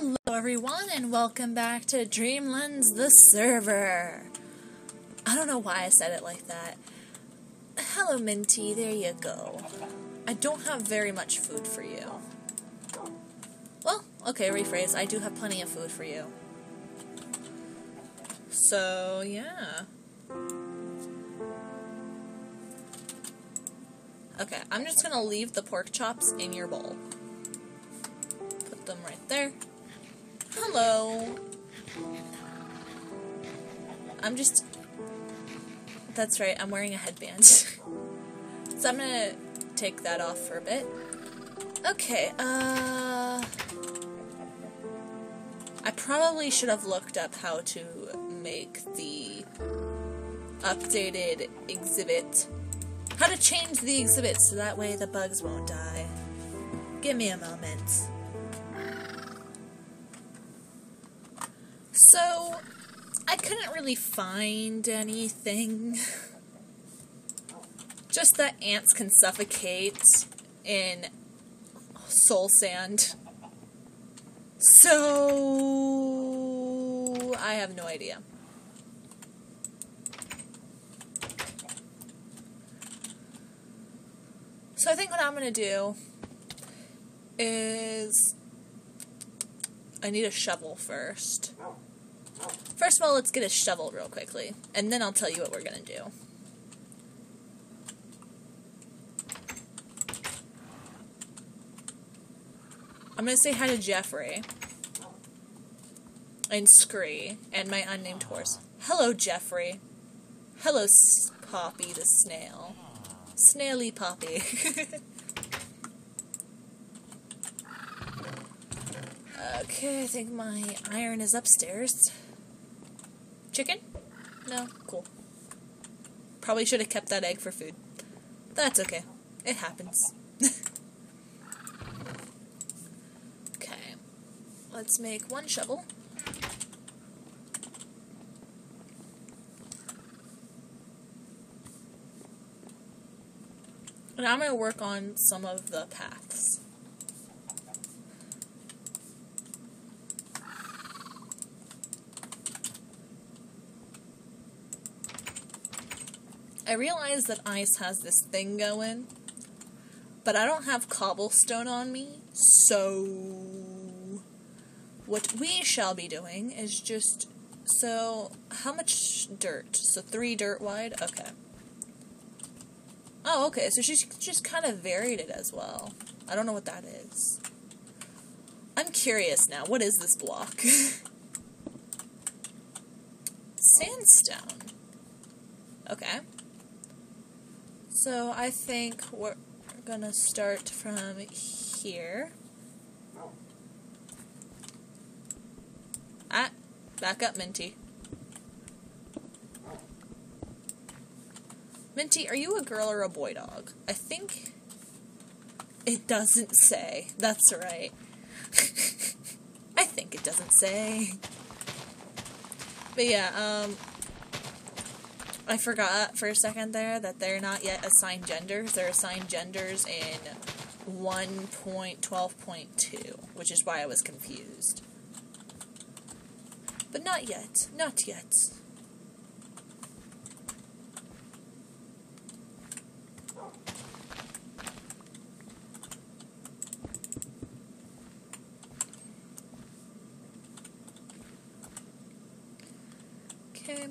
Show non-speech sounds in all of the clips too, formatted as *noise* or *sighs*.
Hello, everyone, and welcome back to Dreamlands the server. I don't know why I said it like that. Hello, Minty, there you go. I don't have very much food for you. Well, okay, rephrase. I do have plenty of food for you. So, yeah. Okay, I'm just gonna leave the pork chops in your bowl. Put them right there. Hello. I'm just. That's right, I'm wearing a headband. *laughs* so I'm gonna take that off for a bit. Okay, uh. I probably should have looked up how to make the updated exhibit. How to change the exhibit so that way the bugs won't die. Give me a moment. So, I couldn't really find anything. Just that ants can suffocate in soul sand. So, I have no idea. So I think what I'm gonna do is I need a shovel first. First of all, let's get a shovel real quickly, and then I'll tell you what we're gonna do. I'm gonna say hi to Jeffrey and Scree and my unnamed horse. Hello, Jeffrey. Hello, S- Poppy the snail. Snaily Poppy. *laughs* okay, I think my iron is upstairs. Chicken? No? Cool. Probably should have kept that egg for food. That's okay. It happens. *laughs* okay. Let's make one shovel. And I'm going to work on some of the paths. I realize that ice has this thing going, but I don't have cobblestone on me, so what we shall be doing is just so how much dirt? So three dirt wide? Okay. Oh, okay. So she's just kind of varied it as well. I don't know what that is. I'm curious now. What is this block? *laughs* Sandstone. Okay. So I think we're gonna start from here. Ah, back up, Minty. Minty, are you a girl or a boy dog? I think it doesn't say. That's right. *laughs* I think it doesn't say. But yeah, um, I forgot for a second there that they're not yet assigned genders. They're assigned genders in 1.12.2, which is why I was confused. But not yet. Not yet. Okay.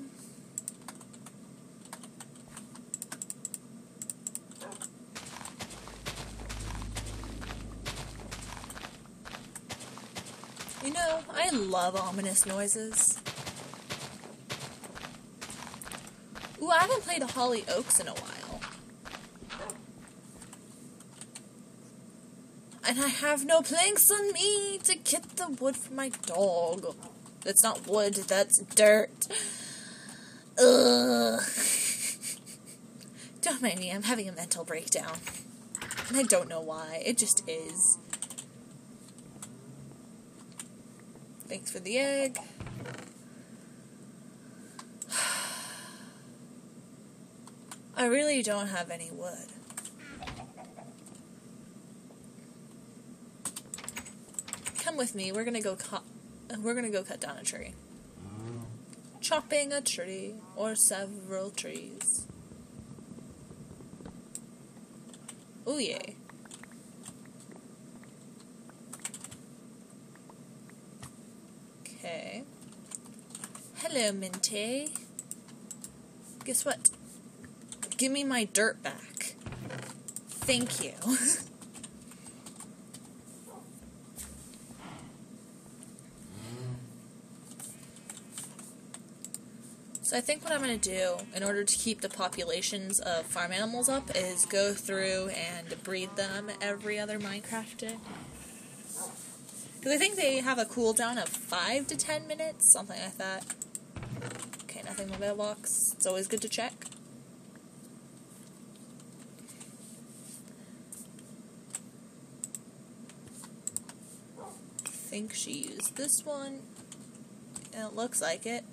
You know, I love ominous noises. Ooh, I haven't played Hollyoaks in a while. And I have no planks on me to get the wood for my dog. That's not wood, that's dirt. Ugh. *laughs* Don't mind me, I'm having a mental breakdown. And I don't know why, it just is. Thanks for the egg. *sighs* I really don't have any wood. Come with me. We're gonna go cut. We're gonna go cut down a tree. Chopping a tree or several trees. Oh yeah. Okay. Hello, Minty. Guess what? Give me my dirt back. Thank you. So I think what I'm going to do in order to keep the populations of farm animals up is go through and breed them every other Minecraft day. Because I think they have a cooldown of 5 to 10 minutes, something like that. Okay, nothing in the mailbox. It's always good to check. I think she used this one. And it looks like it.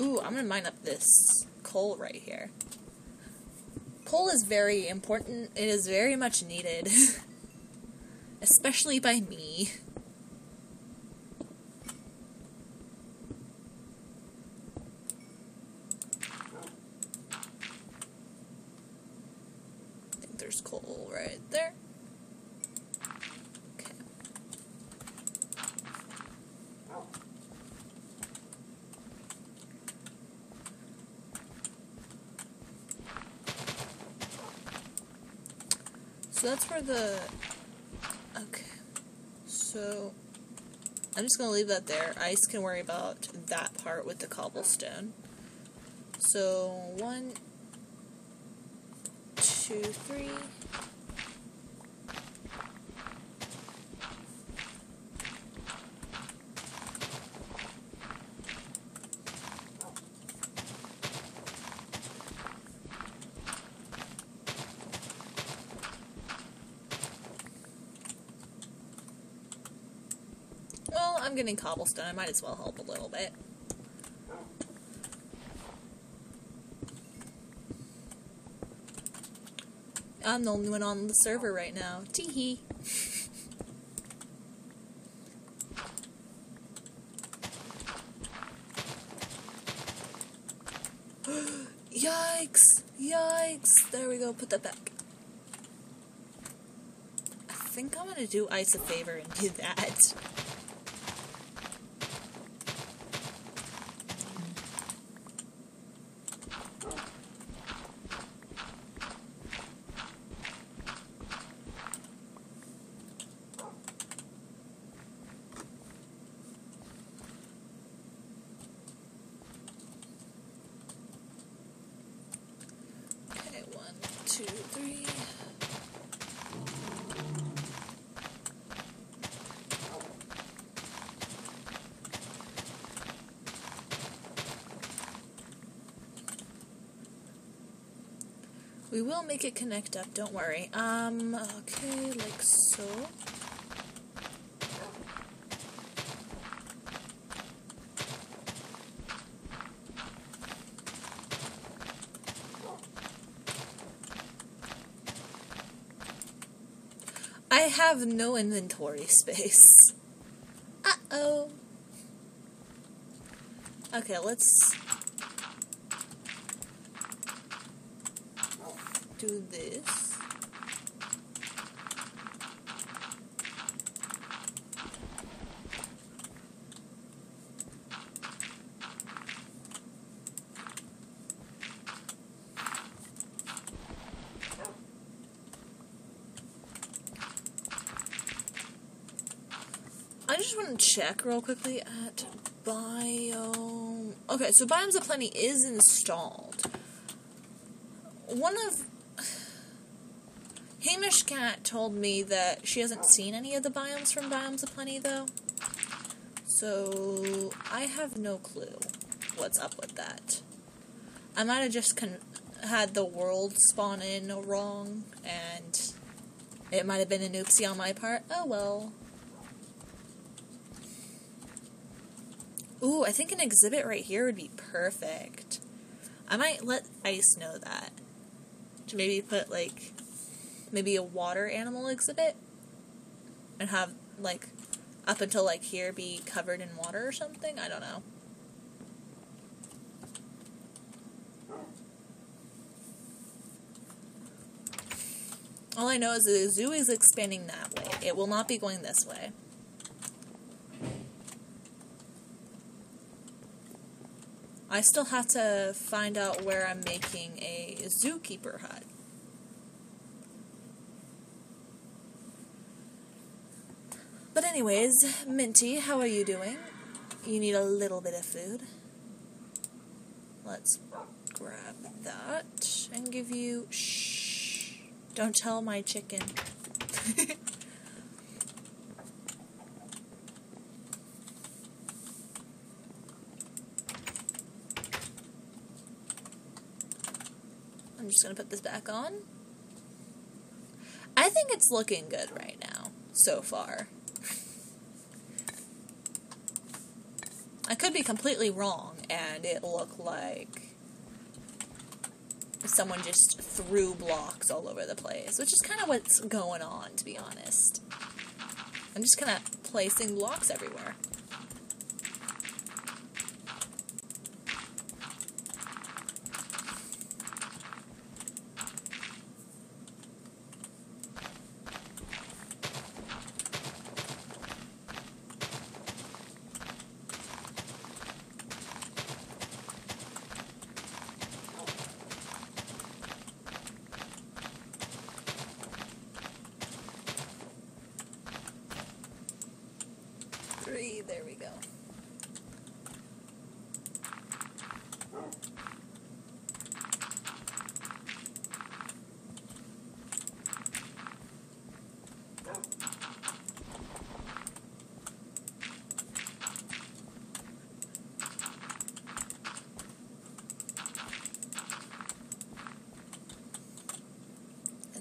Ooh, I'm gonna mine up this coal right here. Coal is very important. It is very much needed. *laughs* Especially by me. I think there's coal right there. Okay. So that's where the. Okay. So. I'm just gonna leave that there. Ice can worry about that part with the cobblestone. So, one, two, three. Well, I'm getting cobblestone. I might as well help a little bit. I'm the only one on the server right now. Teehee. *gasps* Yikes! Yikes! There we go, put that back. I think I'm gonna do Ice a favor and do that. Okay, one, two, three. We will make it connect up, don't worry. Um, okay, like so. I have no inventory *laughs* space. Uh oh. Okay, let's this. I just want to check real quickly at biome. Okay, so Biomes O' Plenty is installed. One of Hamish Cat told me that she hasn't seen any of the biomes from Biomes O' Plenty though. So, I have no clue what's up with that. I might have just had the world spawn in wrong, and it might have been an oopsie on my part. Oh well. Ooh, I think an exhibit right here would be perfect. I might let Ice know that. To maybe put, like, maybe a water animal exhibit? And have, like, up until, like, here be covered in water or something? I don't know. All I know is the zoo is expanding that way. It will not be going this way. I still have to find out where I'm making a zookeeper hut. But anyways, Minty, how are you doing? You need a little bit of food. Let's grab that and give you shh. Don't tell my chicken. *laughs* I'm just gonna put this back on. I think it's looking good right now, so far. I could be completely wrong and it looked like someone just threw blocks all over the place, which is kind of what's going on, to be honest. I'm just kind of placing blocks everywhere.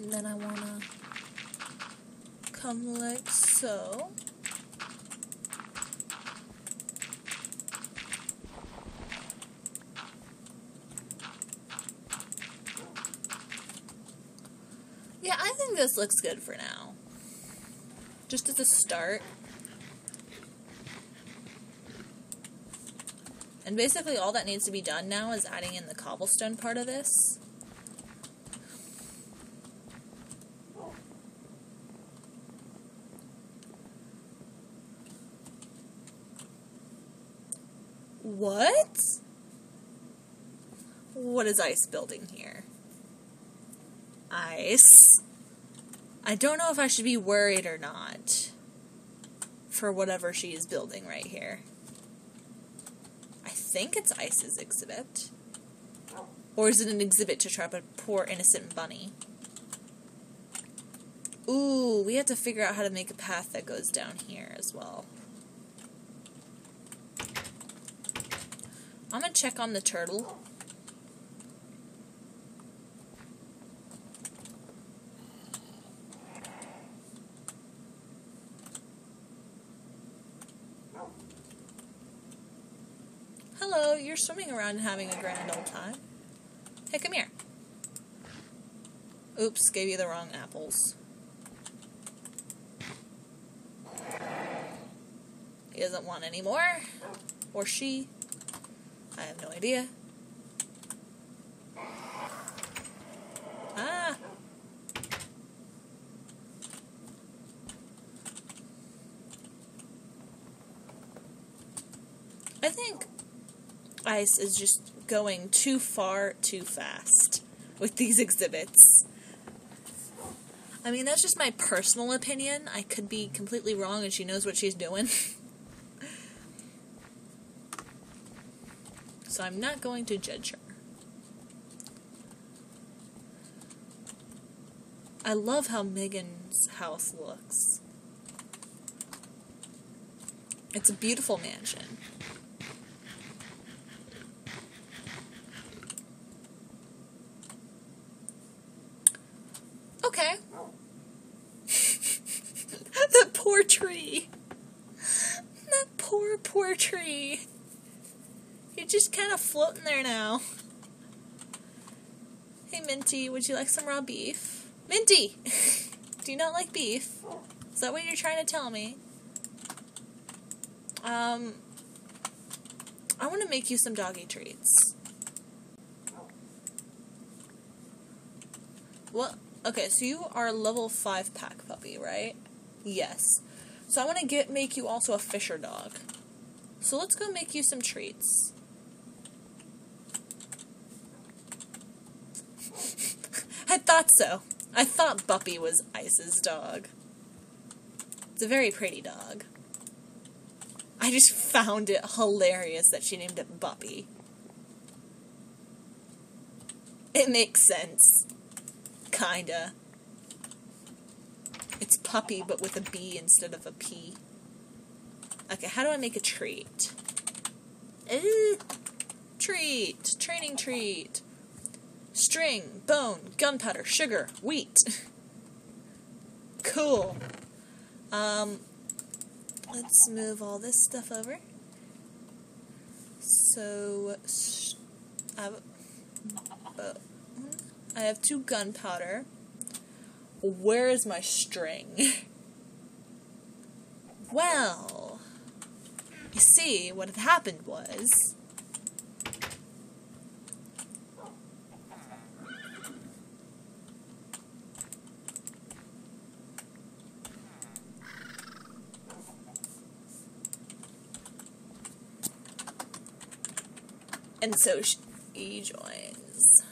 And then I want to come like so. Yeah, I think this looks good for now. Just as a start. And basically all that needs to be done now is adding in the cobblestone part of this. What? What is Ice building here? Ice. I don't know if I should be worried or not for whatever she is building right here. I think it's Ice's exhibit. Oh. Or is it an exhibit to trap a poor innocent bunny? Ooh, we have to figure out how to make a path that goes down here as well. I'm gonna check on the turtle. Hello, you're swimming around and having a grand old time. Hey, come here. Oops, gave you the wrong apples. He doesn't want any more. Or she. I have no idea. Ah! I think Ice is just going too far too fast with these *laughs* exhibits. I mean, that's just my personal opinion. I could be completely wrong and she knows what she's doing. *laughs* so I'm not going to judge her. I love how Megan's house looks. It's a beautiful mansion. Okay. *laughs* that poor tree. That poor, poor tree. Just kind of floating there now. Hey, Minty, would you like some raw beef? Minty! *laughs* Do you not like beef? Is that what you're trying to tell me? Um, I want to make you some doggy treats. What? Okay, so you are a level 5 pack puppy, right? Yes. So I want to get make you also a fisher dog. So let's go make you some treats. I thought so. I thought Buppy was Ice's dog. It's a very pretty dog. I just found it hilarious that she named it Buppy. It makes sense. Kinda. It's puppy, but with a B instead of a P. Okay, how do I make a treat? Ooh, treat. Training treat. String, bone, gunpowder, sugar, wheat. *laughs* cool. Um, let's move all this stuff over. So, I have, uh, I have two gunpowder. Where is my string? *laughs* well, you see, what had happened was. And so she joins.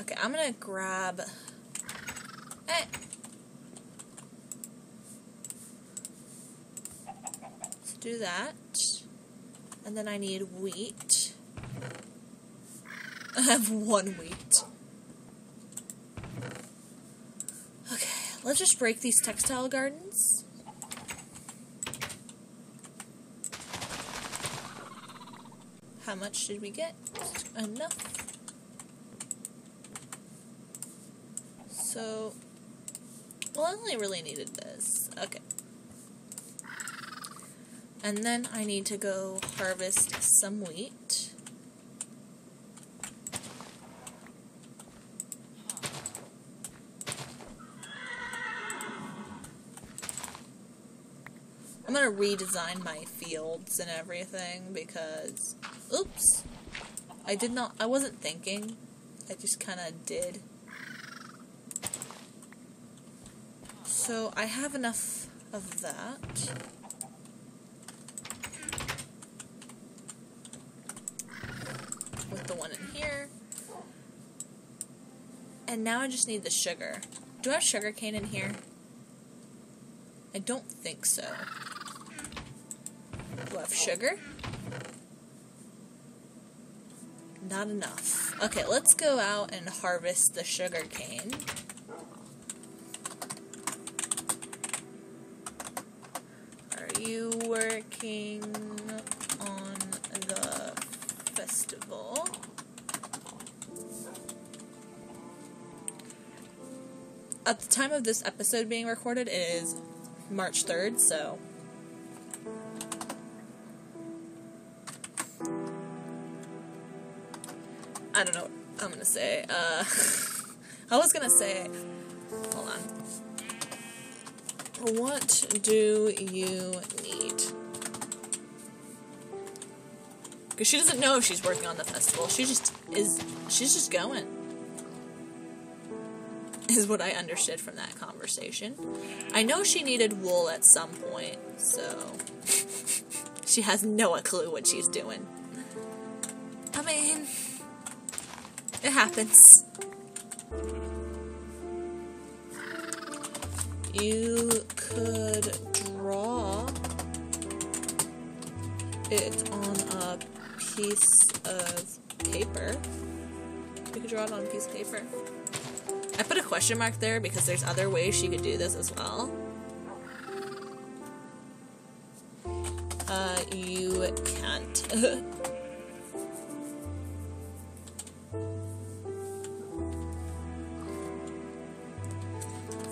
Okay, I'm gonna grab. Eh. Let's do that. And then I need wheat. I have one wheat. Okay, let's just break these textile gardens. How much did we get? Enough. So, well, I only really needed this. Okay. And then I need to go harvest some wheat. I'm gonna redesign my fields and everything because, oops, I did not, I wasn't thinking, I just kind of did. So I have enough of that. With the one in here. And now I just need the sugar. Do I have sugar cane in here? I don't think so. Do I have sugar? Not enough. Okay, let's go out and harvest the sugar cane. Are you working on the festival? At the time of this episode being recorded, it is March 3rd, so I don't know I'm gonna say. Uh, *laughs* I was gonna say, hold on. What do you need? Because she doesn't know if she's working on the festival. She just is. She's just going. Is what I understood from that conversation. I know she needed wool at some point, so *laughs* she has no clue what she's doing. I mean. It happens. You could draw it on a piece of paper. You could draw it on a piece of paper. I put a question mark there because there's other ways she could do this as well. Uh, you can't. *laughs*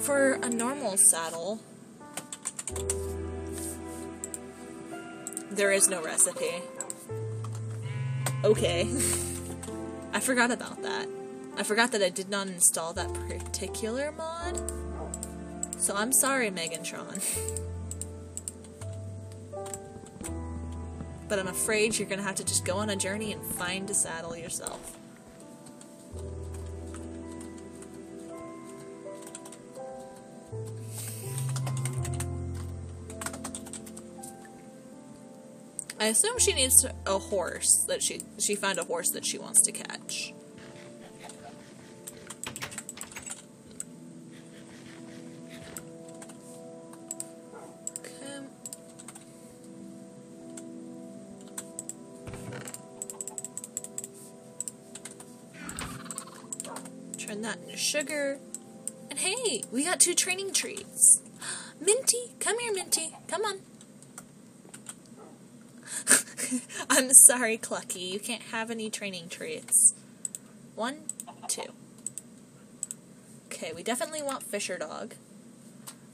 For a normal saddle, there is no recipe. Okay. *laughs* I forgot about that. I forgot that I did not install that particular mod. So I'm sorry, Megantron. *laughs* but I'm afraid you're gonna have to just go on a journey and find a saddle yourself. I assume she needs a horse that she she found a horse that she wants to catch. Turn that into sugar. And hey, we got two training treats. *gasps* Minty, come here, Minty. Come on. *laughs* I'm sorry, Clucky. You can't have any training treats. One, two. Okay, we definitely want Fisher Dog.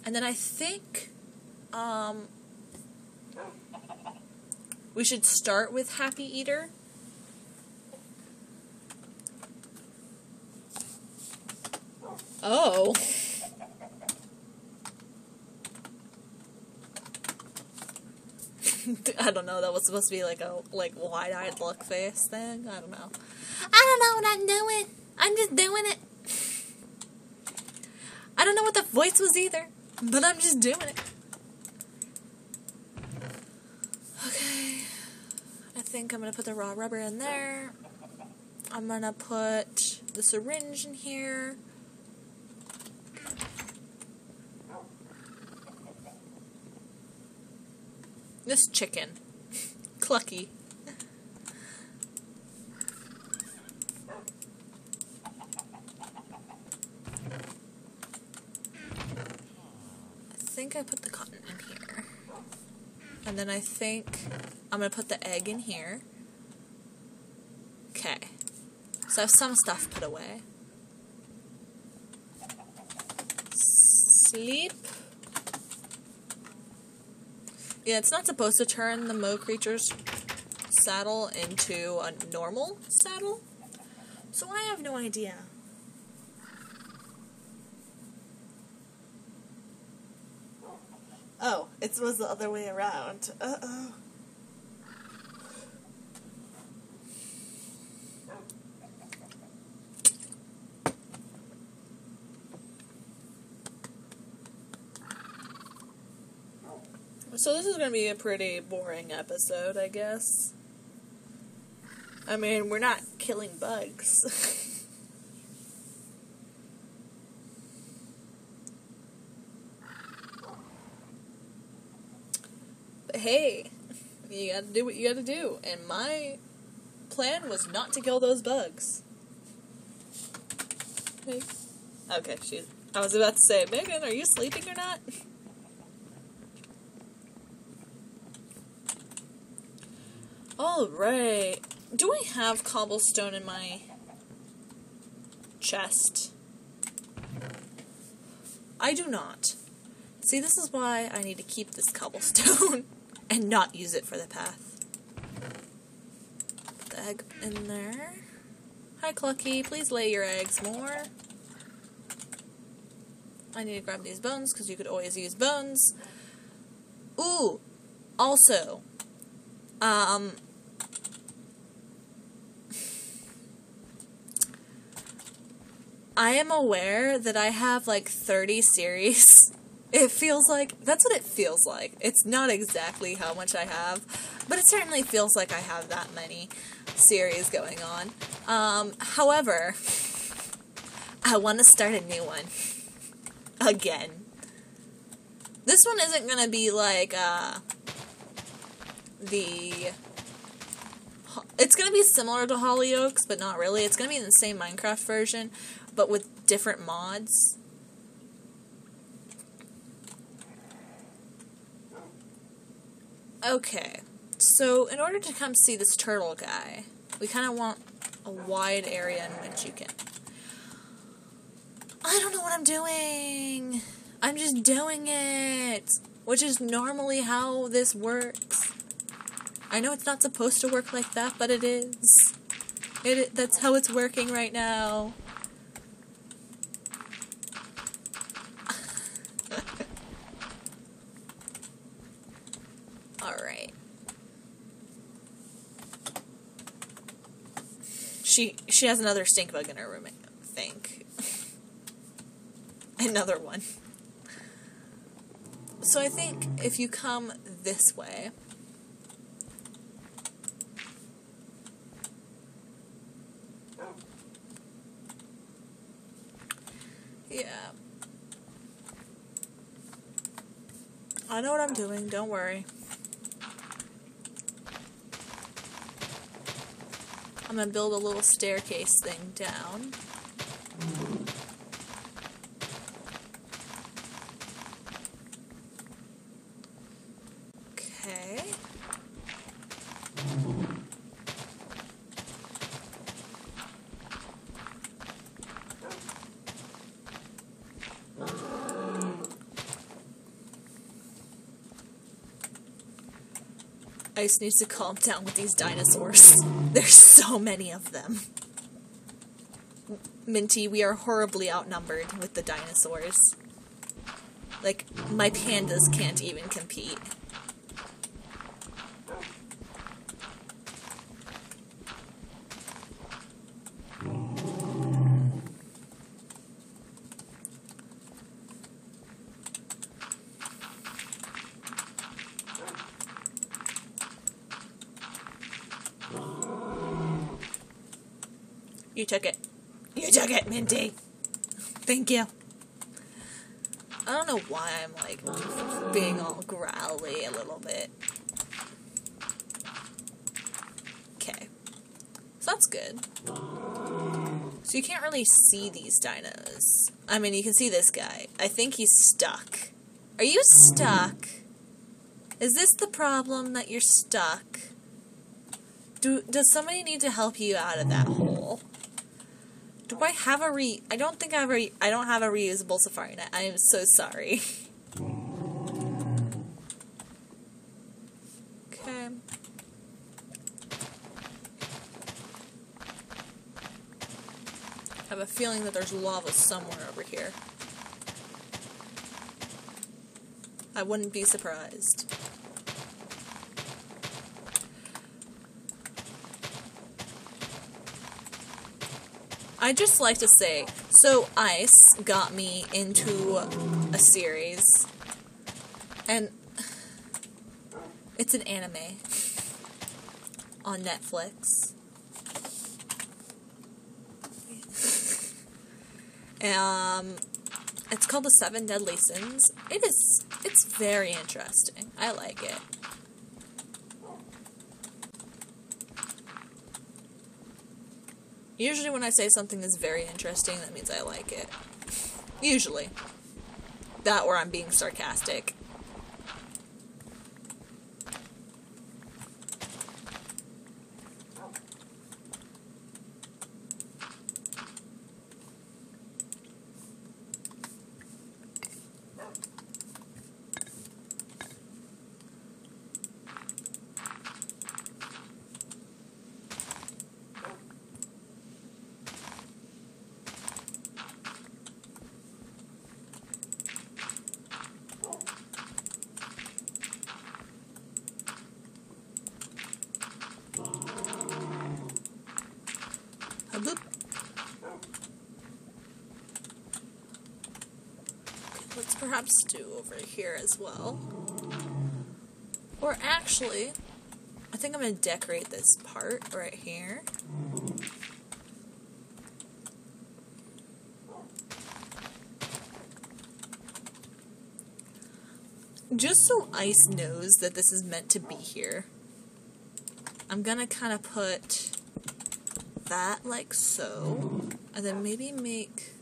And then I think, um, we should start with Happy Eater. Oh. *laughs* I don't know. That was supposed to be like a like wide-eyed look face thing. I don't know. I don't know what I'm doing. I'm just doing it. I don't know what the voice was either, but I'm just doing it. Okay. I think I'm gonna put the raw rubber in there. I'm gonna put the syringe in here. This chicken. Clucky. I think I put the cotton in here. And then I think I'm going to put the egg in here. Okay. So I have some stuff put away. Sleep. Yeah, it's not supposed to turn the Mo' Creatures saddle into a normal saddle. So I have no idea. Oh, it was the other way around. Uh So this is going to be a pretty boring episode, I guess. I mean, we're not killing bugs. *laughs* but hey, you gotta do what you gotta do. And my plan was not to kill those bugs. Hey. Okay, she. I was about to say, Megan, are you sleeping or not? *laughs* Alright. Do I have cobblestone in my chest? I do not. See, this is why I need to keep this cobblestone *laughs* and not use it for the path. Put the egg in there. Hi, Clucky. Please lay your eggs more. I need to grab these bones because you could always use bones. Ooh, also, um, I am aware that I have like 30 series. *laughs* It feels like that's what it feels like. It's not exactly how much I have, but it certainly feels like I have that many series going on. Um, however, *laughs* I want to start a new one *laughs* again. This one isn't going to be like uh, the it's going to be similar to Hollyoaks, but not really. It's going to be in the same Minecraft version, but with different mods. Okay. So, in order to come see this turtle guy, we kind of want a wide area in which you can. I don't know what I'm doing. I'm just doing it, which is normally how this works. I know it's not supposed to work like that, but it is. It that's how it's working right now. All right. She has another stink bug in her room, I think. *laughs* another one. So I think if you come this way, yeah. I know what I'm doing, don't worry. I'm gonna build a little staircase thing down. Okay. Ice needs to calm down with these dinosaurs. *laughs* There's so many of them. Minty, we are horribly outnumbered with the dinosaurs. Like, my pandas can't even compete. You took it. You Minty. Thank you. I don't know why I'm like being all growly a little bit. Okay. So that's good. So you can't really see these dinos. I mean, you can see this guy. I think he's stuck. Are you stuck? Is this the problem that you're stuck? Do does somebody need to help you out of that hole? Do I have a re? I don't think I have a. I don't have a reusable Safari net. I am so sorry. okay. I have a feeling that there's lava somewhere over here. I wouldn't be surprised. I just like to say, so Ice got me into a series, and it's an anime on Netflix. Um, it's called The Seven Deadly Sins. It is, it's very interesting. I like it. Usually, when I say something is very interesting, that means I like it. Usually. That or I'm being sarcastic. A boop. Perhaps do over here as well. Or actually, I think I'm going to decorate this part right here. Just so Ice knows that this is meant to be here, I'm gonna kind of put that like so, and then maybe make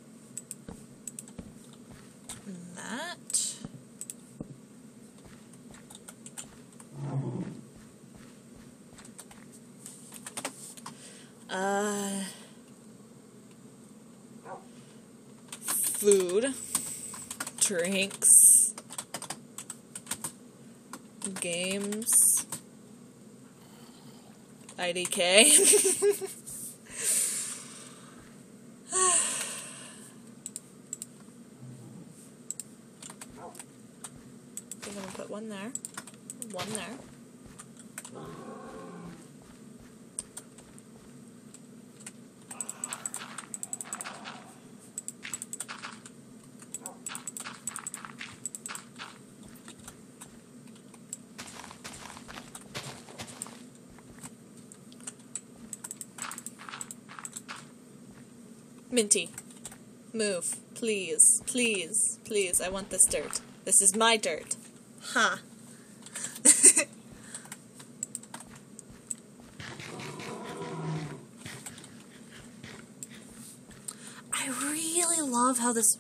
that. Uh, food, drinks, games, IDK. *sighs* I'm gonna put one there, one there. Minty, move, please, please, please. I want this dirt. This is my dirt. Ha. *laughs* I really love how this.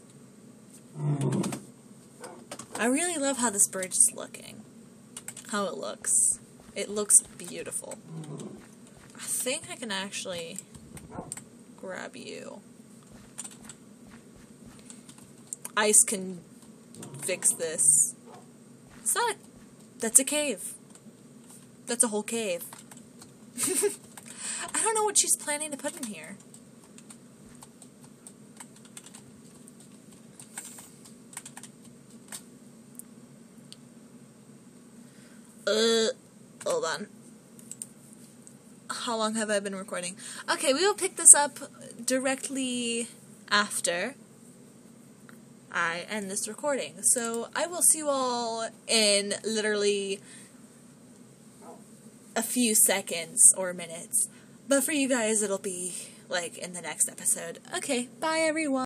I really love how this bridge is looking. How it looks. It looks beautiful. I think I can actually grab you. Ice can fix this. It's not. That's a cave. That's a whole cave. *laughs* I don't know what she's planning to put in here. Uh, hold on. How long have I been recording? Okay, we will pick this up directly after I end this recording. So I will see you all in literally a few seconds or minutes. But for you guys, it'll be like in the next episode. Okay, bye everyone.